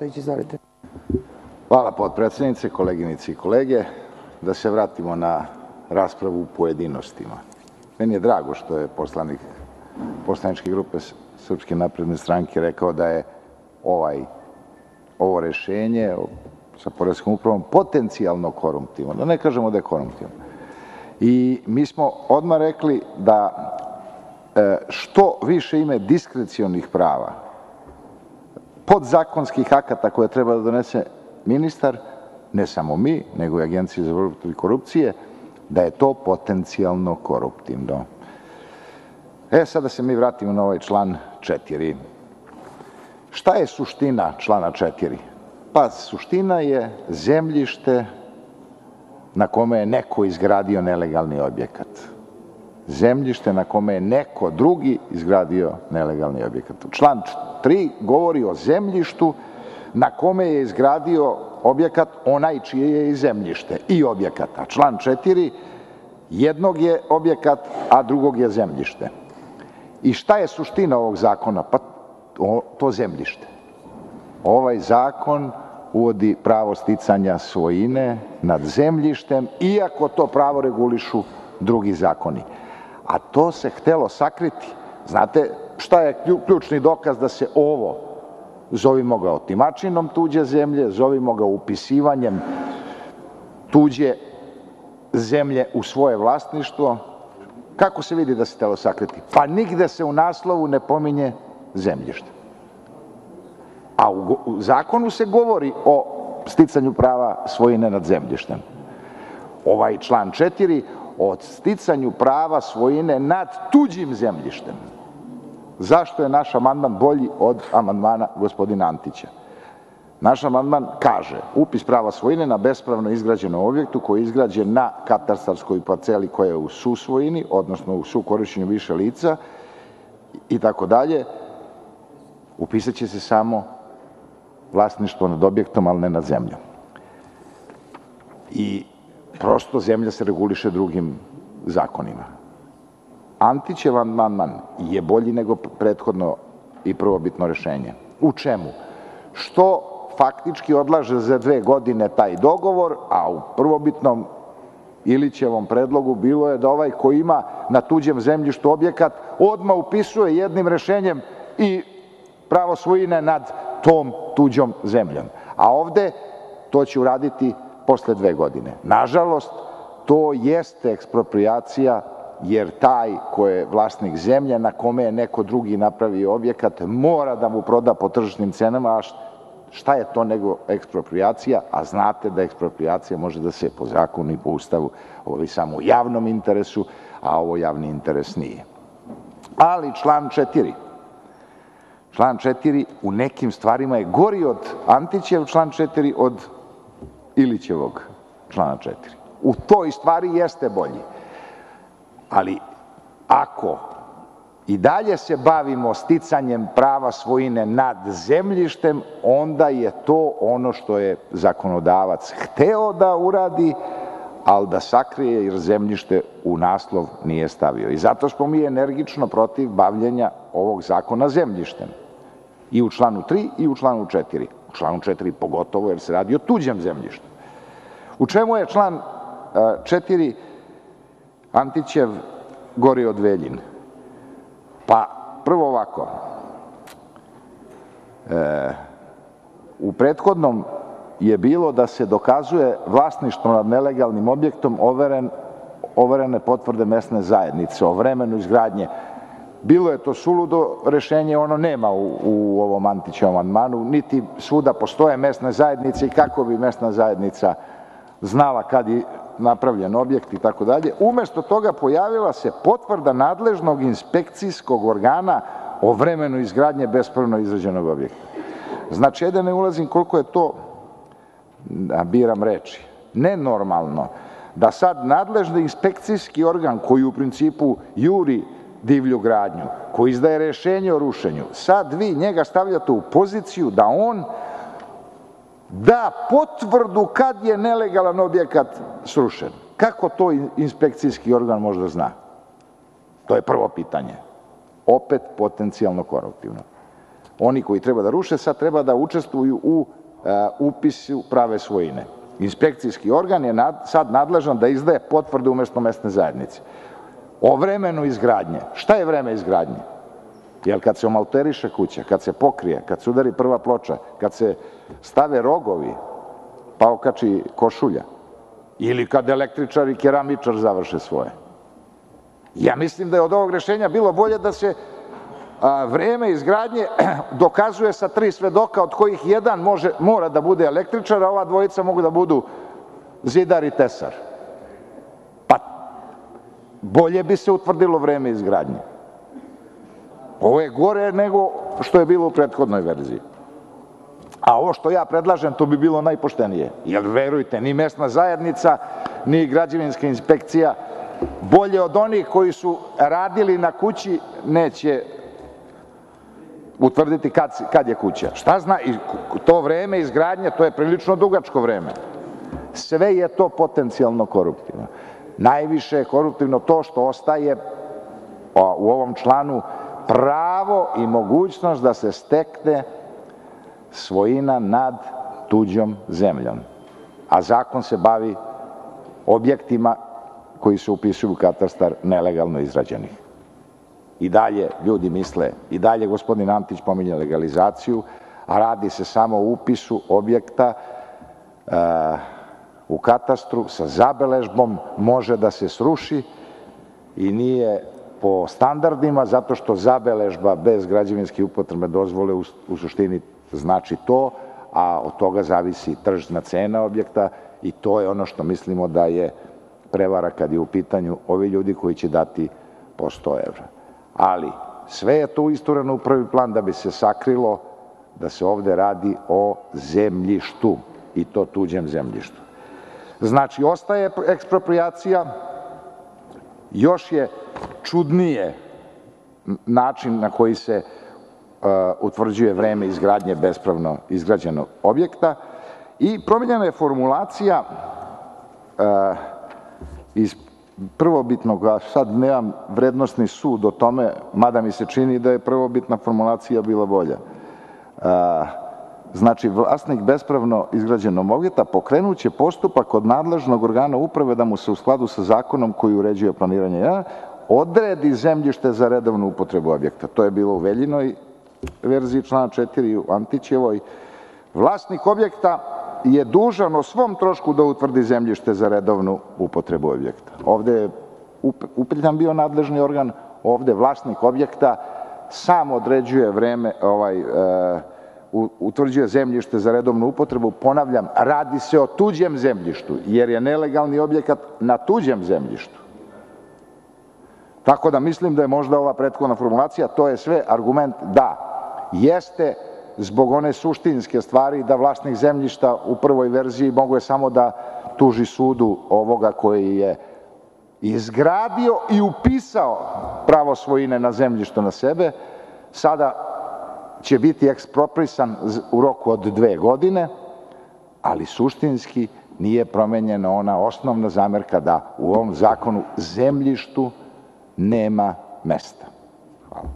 Ostojić, izvolite. Hvala potpredsednice, koleginice i kolege. Da se vratimo na raspravu u pojedinostima. Meni je drago što je poslanik poslaničke grupe Srpske napredne stranke rekao da je ovaj ovo rešenje sa poreskom upravom potencijalno koruptivno, da ne kažemo da je koruptivno. I mi smo odmah rekli da e, što više ime diskrecionih prava, podzakonskih akata koje treba da donese ministar, ne samo mi, nego i Agencija za borbu protiv korupcije, da je to potencijalno koruptivno. E, sada se mi vratimo na ovaj član 4. Šta je suština člana 4? Pa, suština je zemljište na kome je neko izgradio nelegalni objekat. Zemljište na kome je neko drugi izgradio nelegalni objekat. Član 3 govori o zemljištu na kome je izgradio objekat onaj čije je i zemljište i objekat. A član 4 jednog je objekat, a drugog je zemljište. I šta je suština ovog zakona? Pa to zemljište. Ovaj zakon uvodi pravo sticanja svojine nad zemljištem, iako to pravo regulišu drugi zakoni. A to se htelo sakriti. Znate šta je ključni dokaz da se ovo, zovimo ga otimačinom tuđe zemlje, zovimo ga upisivanjem tuđe zemlje u svoje vlasništvo, kako se vidi da se htelo sakriti? Pa nigde se u naslovu ne pominje zemljište. A u, u zakonu se govori o sticanju prava svojine nad zemljištem. Ovaj član 4 o sticanju prava svojine nad tuđim zemljištem. Zašto je naš amandman bolji od amandmana gospodina Antića? Naš amandman kaže upis prava svojine na bespravno izgrađenom objektu koji je izgrađen na katastarskoj parceli koja je u susvojini, odnosno u sukorišćenju više lica i tako dalje, upisat će se samo vlasništvo nad objektom, ali ne nad zemljom. I prosto zemlja se reguliše drugim zakonima. Antićev amandman je bolji nego prethodno i prvobitno rešenje. U čemu? Što faktički odlaže za dve godine taj dogovor, a u prvobitnom Ilićevom predlogu bilo je da ovaj ko ima na tuđem zemljištu objekat odmah upisuje jednim rešenjem i pravo svojine nad tom tuđom zemljom. A ovde to će uraditi posle dve godine. Nažalost, to jeste ekspropriacija jer taj ko je vlasnik zemlje na kome je neko drugi napravio objekat mora da mu proda po tržišnim cenama, a šta je to nego ekspropriacija, a znate da ekspropriacija može da se po zakonu i po ustavu ovi samo u javnom interesu, a ovo javni interes nije. Ali član 4 Član 4 u nekim stvarima je gori od Antićev član 4 od Ilićevog člana 4. U toj stvari jeste bolji. Ali ako i dalje se bavimo sticanjem prava svojine nad zemljištem, onda je to ono što je zakonodavac hteo da uradi, ali da sakrije jer zemljište u naslov nije stavio. I zato smo mi energično protiv bavljenja ovog zakona zemljištem. I u članu 3 i u članu 4. U članu 4 pogotovo jer se radi o tuđem zemljištu. U čemu je član 4 Antićev gori od Veljin? Pa, prvo ovako. E, u prethodnom je bilo da se dokazuje vlasništvo nad nelegalnim objektom overen, overene potvrde mesne zajednice o vremenu izgradnje. Bilo je to suludo rešenje, ono nema u, u ovom Antićevom amandmanu, niti svuda postoje mesne zajednice i kako bi mesna zajednica znala kad napravljen objekt i tako dalje. Umesto toga pojavila se potvrda nadležnog inspekcijskog organa o vremenu izgradnje bespravno izrađenog objekta. Znači, jedan ne ulazim koliko je to, da biram reči, nenormalno da sad nadležni inspekcijski organ koji u principu juri divlju gradnju, koji izdaje rešenje o rušenju, sad vi njega stavljate u poziciju da on da potvrdu kad je nelegalan objekat srušen. Kako to inspekcijski organ može da zna? To je prvo pitanje. Opet potencijalno koruptivno. oni koji treba da ruše, sad treba da učestvuju u upisu prave svojine. Inspekcijski organ je sad nadležan da izdaje potvrde umesto mesne zajednice. O vremenu izgradnje. Šta je vreme izgradnje? Jer kad se omalteriše kuća, kad se pokrije, kad se udari prva ploča, kad se stave rogovi, pa okači košulja, ili kad električar i keramičar završe svoje. Ja mislim da je od ovog rešenja bilo bolje da se a, vreme izgradnje dokazuje sa tri svedoka, od kojih jedan može, mora da bude električar, a ova dvojica mogu da budu zidar i tesar. Pa bolje bi se utvrdilo vreme izgradnje. Ovo je gore nego što je bilo u prethodnoj verziji. A ovo što ja predlažem, to bi bilo najpoštenije. Jer verujte, ni mesna zajednica, ni građevinska inspekcija, bolje od onih koji su radili na kući, neće utvrditi kad, kad je kuća. Šta zna, to vreme izgradnje, to je prilično dugačko vreme. Sve je to potencijalno koruptivno. Najviše je koruptivno to što ostaje u ovom članu pravo i mogućnost da se stekne svojina nad tuđom zemljom. A zakon se bavi objektima koji se upisuju u katastar nelegalno izrađenih. I dalje ljudi misle, i dalje gospodin Antić pominje legalizaciju, a radi se samo o upisu objekta uh, u katastru sa zabeležbom, može da se sruši i nije po standardima, zato što zabeležba bez građevinske upotrebe dozvole u, suštini znači to, a od toga zavisi tržna cena objekta i to je ono što mislimo da je prevara kad je u pitanju ovi ljudi koji će dati po 100 evra. Ali sve je to isturano u prvi plan da bi se sakrilo da se ovde radi o zemljištu i to tuđem zemljištu. Znači, ostaje ekspropriacija, još je čudnije način na koji se uh, utvrđuje vreme izgradnje bespravno izgrađenog objekta i promenjena je formulacija uh, iz prvobitnog, a sad nemam vrednostni sud o tome, mada mi se čini da je prvobitna formulacija bila bolja. Uh, Znači, vlasnik bespravno izgrađenog objekta pokrenuće postupak od nadležnog organa uprave da mu se u skladu sa zakonom koji uređuje planiranje odredi zemljište za redovnu upotrebu objekta. To je bilo u Veljinoj verziji člana 4 u Antićevoj. Vlasnik objekta je dužan o svom trošku da utvrdi zemljište za redovnu upotrebu objekta. Ovde je upetljan bio nadležni organ, ovde vlasnik objekta sam određuje vreme, ovaj, e, utvrđuje zemljište za redovnu upotrebu, ponavljam, radi se o tuđem zemljištu, jer je nelegalni objekat na tuđem zemljištu. Tako da mislim da je možda ova prethodna formulacija, to je sve argument da jeste zbog one suštinske stvari da vlasnik zemljišta u prvoj verziji mogu je samo da tuži sudu ovoga koji je izgradio i upisao pravo svojine na zemljištu na sebe, sada će biti eksproprisan u roku od dve godine, ali suštinski nije promenjena ona osnovna zamerka da u ovom zakonu zemljištu nema mesta. Hvala.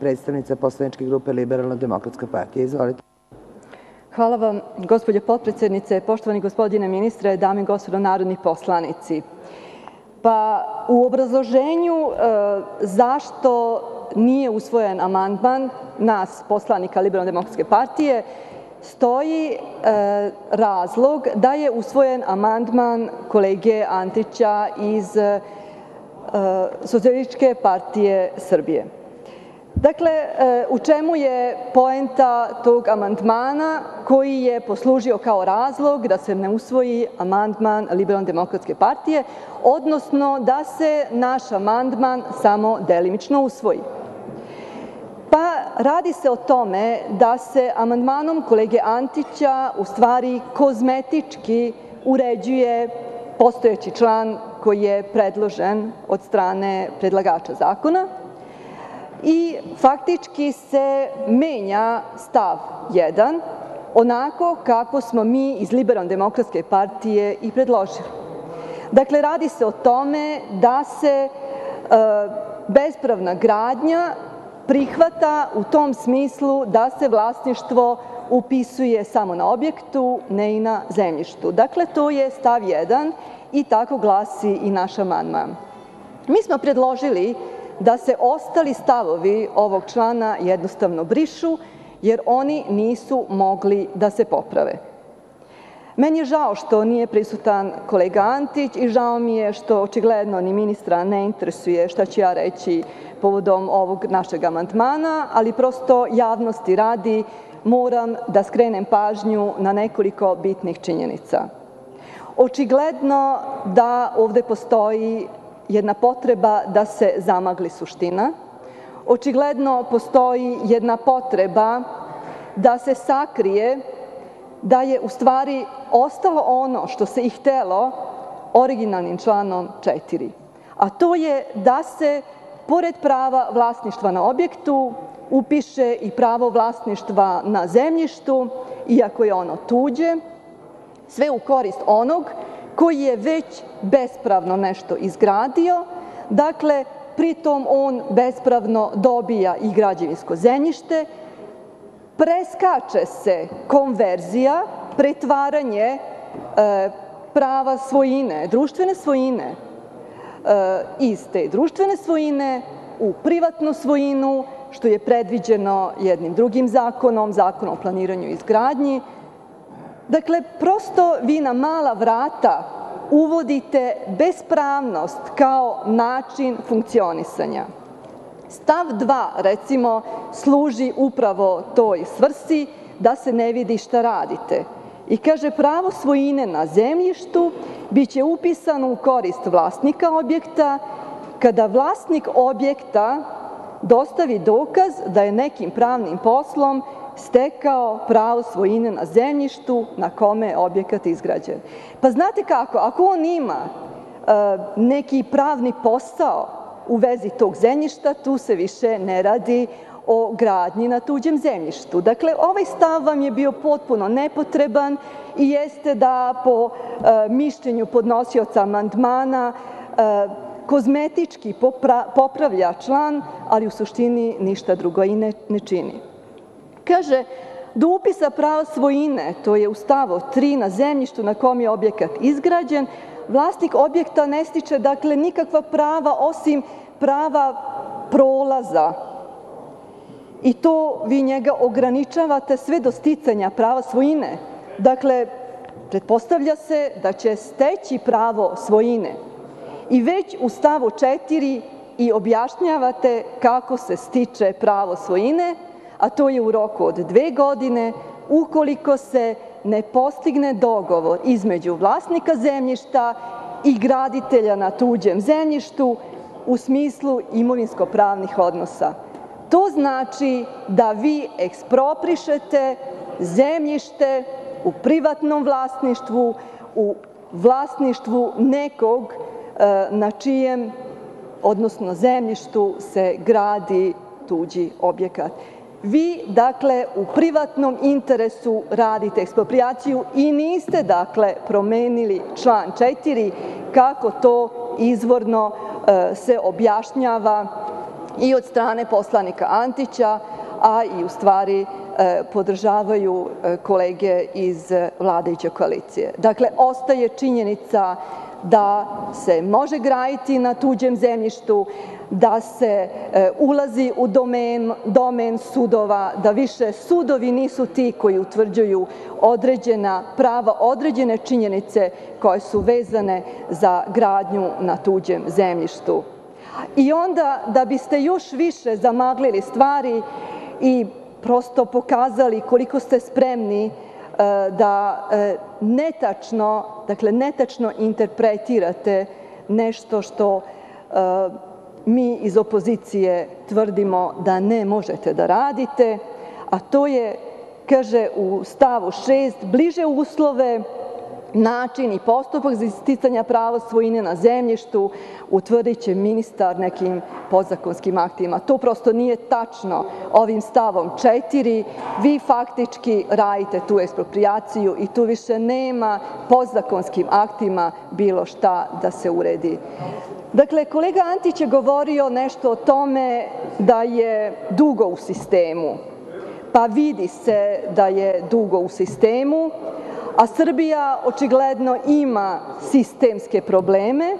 Predstavnica poslaničke grupe Liberalno-demokratska partija. Izvolite. Hvala vam, gospođo potpredsednice, poštovani gospodine ministre, dame i gospodo narodni poslanici. Pa u obrazloženju e, zašto nije usvojen amandman nas, poslanika Liberalno-demokratske partije, stoji e, razlog da je usvojen amandman kolege Antića iz e, Socijalističke partije Srbije. Dakle, e, u čemu je poenta tog amandmana koji je poslužio kao razlog da se ne usvoji amandman Liberalno demokratske partije, odnosno da se naš amandman samo delimično usvoji? Pa radi se o tome da se amandmanom kolege Antića u stvari kozmetički uređuje postojeći član koji je predložen od strane predlagača zakona, i faktički se menja stav 1 onako kako smo mi iz Liberalno demokratske partije i predložili. Dakle, radi se o tome da se e, bespravna gradnja prihvata u tom smislu da se vlasništvo upisuje samo na objektu, ne i na zemljištu. Dakle, to je stav 1 i tako glasi i naš amandman. Mi smo predložili da se ostali stavovi ovog člana jednostavno brišu, jer oni nisu mogli da se poprave. Meni je žao što nije prisutan kolega Antić i žao mi je što očigledno ni ministra ne interesuje šta ću ja reći povodom ovog našeg amandmana, ali prosto javnosti radi moram da skrenem pažnju na nekoliko bitnih činjenica. Očigledno da ovde postoji jedna potreba da se zamagli suština. Očigledno postoji jedna potreba da se sakrije da je u stvari ostalo ono što se i htelo originalnim članom 4. A to je da se, pored prava vlasništva na objektu, upiše i pravo vlasništva na zemljištu, iako je ono tuđe, sve u korist onog koji je već bespravno nešto izgradio, dakle, pritom on bespravno dobija i građevinsko zemljište, preskače se konverzija, pretvaranje e, prava svojine, društvene svojine e, iz te društvene svojine u privatnu svojinu, što je predviđeno jednim drugim zakonom, zakonom o planiranju i izgradnji. Dakle, prosto vi na mala vrata uvodite bespravnost kao način funkcionisanja. Stav 2, recimo, služi upravo toj svrsi da se ne vidi šta radite. I kaže, pravo svojine na zemljištu biće upisano u korist vlasnika objekta kada vlasnik objekta dostavi dokaz da je nekim pravnim poslom stekao pravo svojine na zemljištu na kome je objekat izgrađen. Pa znate kako, ako on ima e, neki pravni posao u vezi tog zemljišta, tu se više ne radi o gradnji na tuđem zemljištu. Dakle, ovaj stav vam je bio potpuno nepotreban i jeste da po e, mišljenju podnosioca amandmana e, kozmetički popravlja član, ali u suštini ništa drugo i ne, ne čini. Kaže, do upisa prava svojine, to je u stavu 3 na zemljištu na kom je objekat izgrađen, vlasnik objekta ne stiče dakle nikakva prava osim prava prolaza i to vi njega ograničavate sve do sticanja prava svojine. Dakle, pretpostavlja se da će steći pravo svojine i već u stavu 4 i objašnjavate kako se stiče pravo svojine, a to je u roku od dve godine, ukoliko se ne postigne dogovor između vlasnika zemljišta i graditelja na tuđem zemljištu u smislu imovinsko-pravnih odnosa. To znači da vi eksproprišete zemljište u privatnom vlasništvu, u vlasništvu nekog e, na čijem, odnosno zemljištu, se gradi tuđi objekat. Vi, dakle, u privatnom interesu radite eksproprijaciju i niste, dakle, promenili član 4 kako to izvorno se objašnjava i od strane poslanika Antića, a i u stvari e, podržavaju e, kolege iz vladajuće koalicije. Dakle, ostaje činjenica da se može graditi na tuđem zemljištu, da se e, ulazi u domen, domen sudova, da više sudovi nisu ti koji utvrđuju određena prava, određene činjenice koje su vezane za gradnju na tuđem zemljištu. I onda, da biste još više zamaglili stvari i prosto pokazali koliko ste spremni e, da e, netačno, dakle netačno interpretirate nešto što mi iz opozicije tvrdimo da ne možete da radite, a to je, kaže u stavu 6, bliže uslove način i postupak za sticanje prava svojine na zemljištu utvrdiće ministar nekim podzakonskim aktima. To prosto nije tačno. Ovim stavom 4. vi faktički radite tu eksproprijaciju i tu više nema podzakonskim aktima bilo šta da se uredi. Dakle, kolega Antić je govorio nešto o tome da je dugo u sistemu. Pa vidi se da je dugo u sistemu, a Srbija očigledno ima sistemske probleme,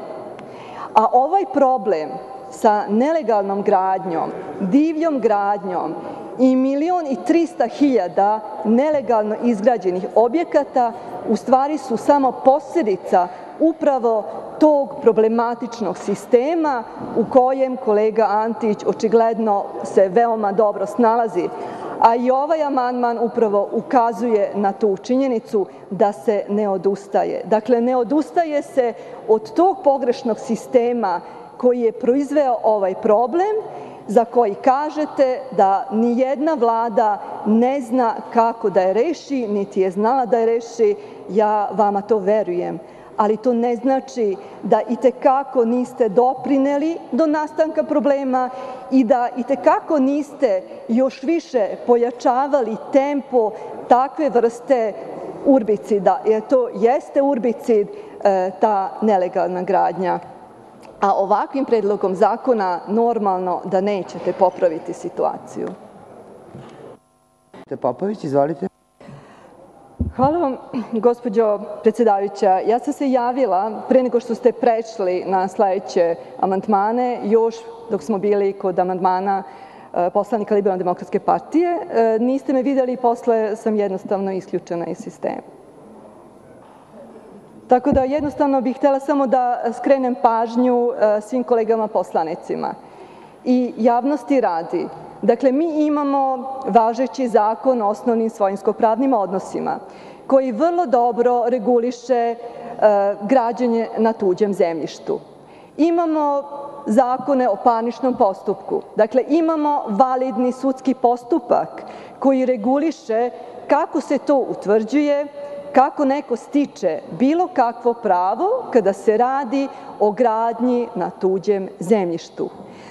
a ovaj problem sa nelegalnom gradnjom, divljom gradnjom i milion i trista hiljada nelegalno izgrađenih objekata u stvari su samo posledica upravo tog problematičnog sistema u kojem kolega Antić očigledno se veoma dobro snalazi a i ovaj amandman upravo ukazuje na tu činjenicu da se ne odustaje. Dakle, ne odustaje se od tog pogrešnog sistema koji je proizveo ovaj problem, za koji kažete da ni jedna vlada ne zna kako da je reši, niti je znala da je reši, ja vama to verujem ali to ne znači da i te kako niste doprineli do nastanka problema i da i te kako niste još više pojačavali tempo takve vrste urbicida, jer to jeste urbicid e, ta nelegalna gradnja. A ovakvim predlogom zakona normalno da nećete popraviti situaciju. Popović, izvolite. Hvala vam, gospođo predsedavajuća. Ja sam se javila pre nego što ste prešli na sledeće amandmane, još dok smo bili kod amandmana e, poslanika Liberalne demokratske partije. E, niste me videli, posle sam jednostavno isključena iz sistema. Tako da jednostavno bih htela samo da skrenem pažnju e, svim kolegama poslanicima i javnosti radi. Dakle, mi imamo važeći zakon o osnovnim svojinsko-pravnim odnosima, koji vrlo dobro reguliše e, građanje na tuđem zemljištu. Imamo zakone o parničnom postupku. Dakle, imamo validni sudski postupak koji reguliše kako se to utvrđuje, kako neko stiče bilo kakvo pravo kada se radi o gradnji na tuđem zemljištu.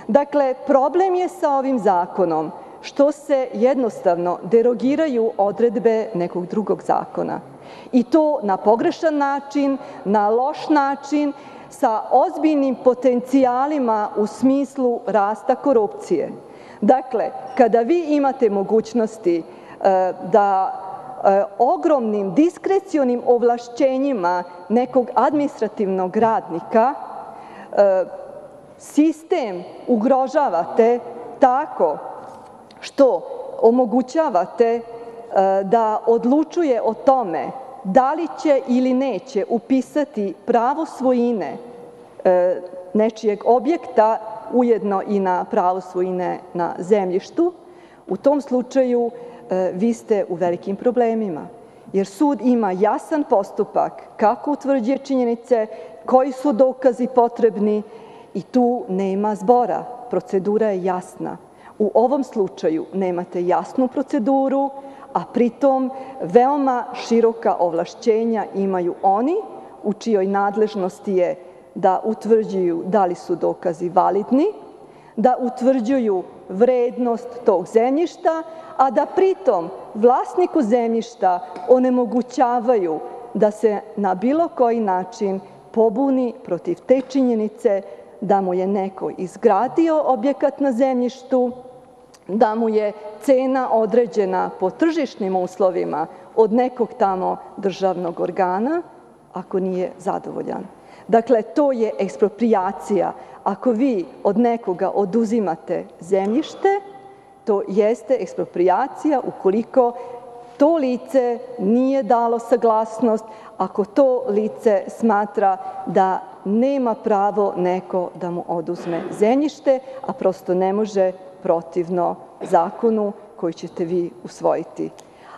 Dakle, problem je sa ovim zakonom što se jednostavno derogiraju odredbe nekog drugog zakona. I to na pogrešan način, na loš način, sa ozbiljnim potencijalima u smislu rasta korupcije. Dakle, kada vi imate mogućnosti e, da e, ogromnim diskrecionim ovlašćenjima nekog administrativnog radnika e, sistem ugrožavate tako što omogućavate e, da odlučuje o tome da li će ili neće upisati pravo svojine e, nečijeg objekta ujedno i na pravo svojine na zemljištu, u tom slučaju e, vi ste u velikim problemima. Jer sud ima jasan postupak kako utvrđuje činjenice, koji su dokazi potrebni i tu nema zbora. Procedura je jasna. U ovom slučaju nemate jasnu proceduru, a pritom veoma široka ovlašćenja imaju oni u čijoj nadležnosti je da utvrđuju da li su dokazi validni, da utvrđuju vrednost tog zemljišta, a da pritom vlasniku zemljišta onemogućavaju da se na bilo koji način pobuni protiv te činjenice da mu je neko izgradio objekat na zemljištu, da mu je cena određena po tržišnim uslovima od nekog tamo državnog organa, ako nije zadovoljan. Dakle, to je ekspropriacija. Ako vi od nekoga oduzimate zemljište, to jeste ekspropriacija ukoliko to lice nije dalo saglasnost, ako to lice smatra da nema pravo neko da mu oduzme zemljište, a prosto ne može protivno zakonu koji ćete vi usvojiti.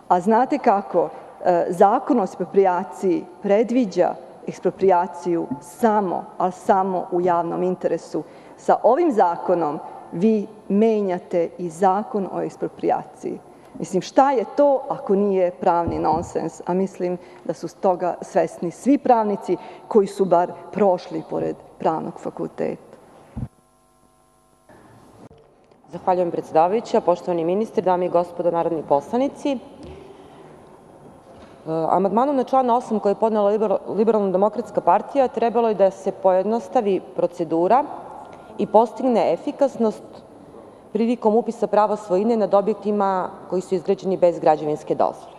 A znate kako? E, zakon o eksproprijaciji predviđa eksproprijaciju samo, ali samo u javnom interesu. Sa ovim zakonom vi menjate i zakon o eksproprijaciji. Mislim, šta je to ako nije pravni nonsens, a mislim da su toga svesni svi pravnici koji su bar prošli pored pravnog fakulteta. Zahvaljujem predsedavajuća, poštovani ministre, dame i gospodo narodni poslanici, amandmanom na član 8. koji je podnela Liberalno-demokratska partija trebalo je da se pojednostavi procedura i postigne efikasnost prilikom upisa prava svojine nad objektima koji su izgrađeni bez građevinske dozvole.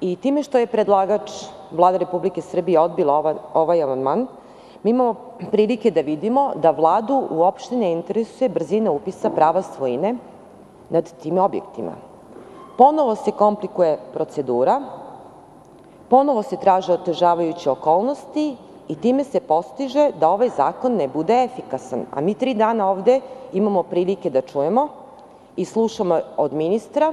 I time što je predlagač Vlada Republike Srbije odbila ovaj amandman, mi imamo prilike da vidimo da Vladu uopšte ne interesuje brzina upisa prava svojine nad tim objektima. Ponovo se komplikuje procedura, ponovo se traže otežavajuće okolnosti i time se postiže da ovaj zakon ne bude efikasan. A mi tri dana ovde imamo prilike da čujemo i slušamo od ministra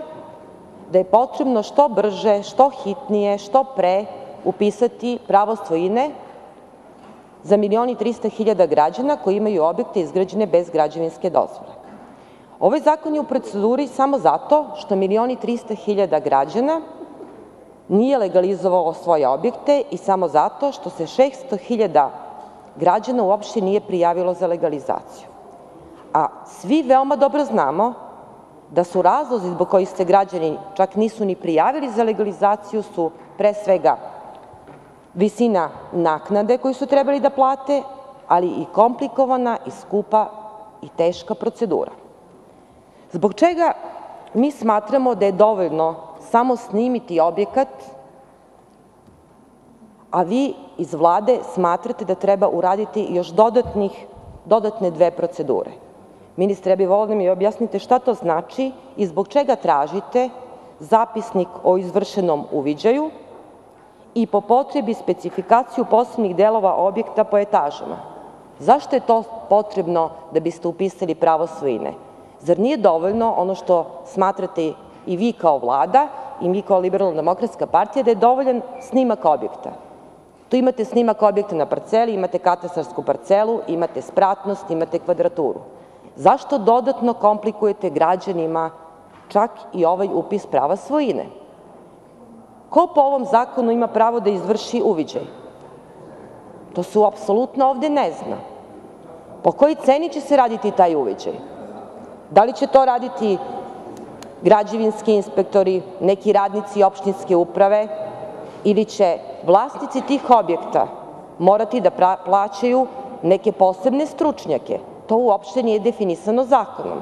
da je potrebno što brže, što hitnije, što pre upisati pravo svojine za milion i 300 hiljada građana koji imaju objekte izgrađene bez građevinske dozvole. Ovaj zakon je u proceduri samo zato što milion i 300 hiljada građana nije legalizovalo svoje objekte i samo zato što se 600 hiljada građana uopšte nije prijavilo za legalizaciju. A svi veoma dobro znamo da su razlozi zbog kojih se građani čak nisu ni prijavili za legalizaciju su pre svega visina naknade koju su trebali da plate, ali i komplikovana i skupa i teška procedura. Zbog čega mi smatramo da je dovoljno samo snimiti objekat, a vi iz Vlade smatrate da treba uraditi još dodatne dve procedure. Ministre, ja bih volela da mi objasnite šta to znači i zbog čega tražite zapisnik o izvršenom uviđaju i po potrebi specifikaciju posebnih delova objekta po etažama. Zašto je to potrebno da biste upisali pravo svojine? Zar nije dovoljno ono što smatrate i vi kao Vlada i mi kao Liberalno-demokratska partija da je dovoljan snimak objekta? Tu imate snimak objekta na parceli, imate katastarsku parcelu, imate spratnost, imate kvadraturu. Zašto dodatno komplikujete građanima čak i ovaj upis prava svojine? Ko po ovom zakonu ima pravo da izvrši uviđaj? To se apsolutno ovde ne zna. Po kojoj ceni će se raditi taj uviđaj? Da li će to raditi građevinski inspektori, neki radnici opštinske uprave ili će vlasnici tih objekta morati da plaćaju neke posebne stručnjake? To uopšte nije definisano zakonom.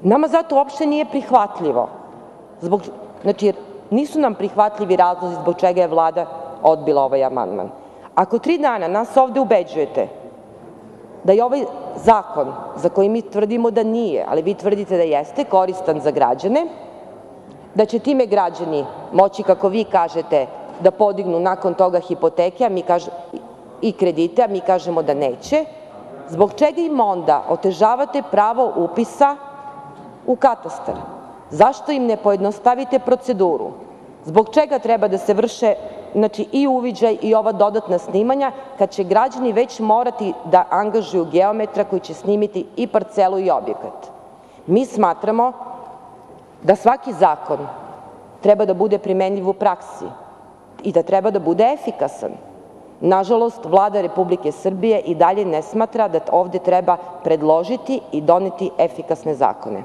Nama zato uopšte nije prihvatljivo. Zbog, znači, nisu nam prihvatljivi razlozi zbog čega je Vlada odbila ovaj amandman. Ako tri dana nas ovde ubeđujete da je ovaj zakon, za koji mi tvrdimo da nije, ali vi tvrdite da jeste, koristan za građane, da će time građani moći, kako vi kažete, da podignu nakon toga hipoteke i kredite, a mi kažemo da neće, zbog čega im onda otežavate pravo upisa u katastar? Zašto im ne pojednostavite proceduru? Zbog čega treba da se vrše znači, i uviđaj i ova dodatna snimanja, kad će građani već morati da angažuju geometra koji će snimiti i parcelu i objekat? Mi smatramo da svaki zakon treba da bude primenljiv u praksi i da treba da bude efikasan. Nažalost, Vlada Republike Srbije i dalje ne smatra da ovde treba predložiti i doneti efikasne zakone.